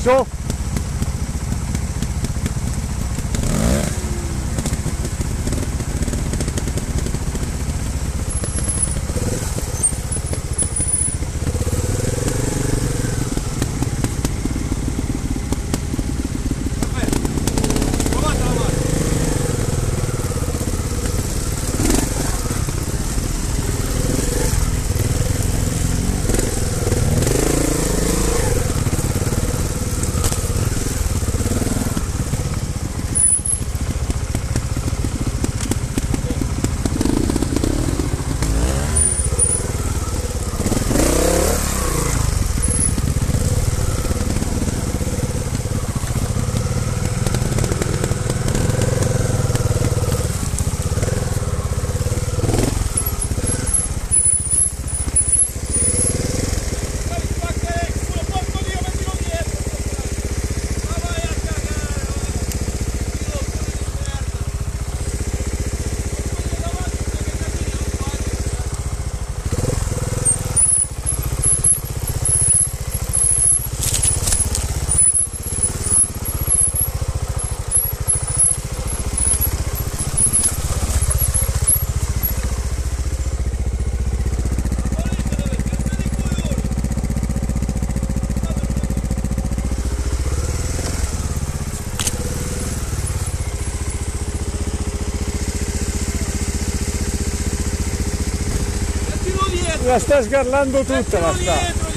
So la sta sgarlando tutta la sta.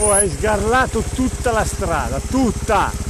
oh, hai sgarlato tutta la strada, tutta!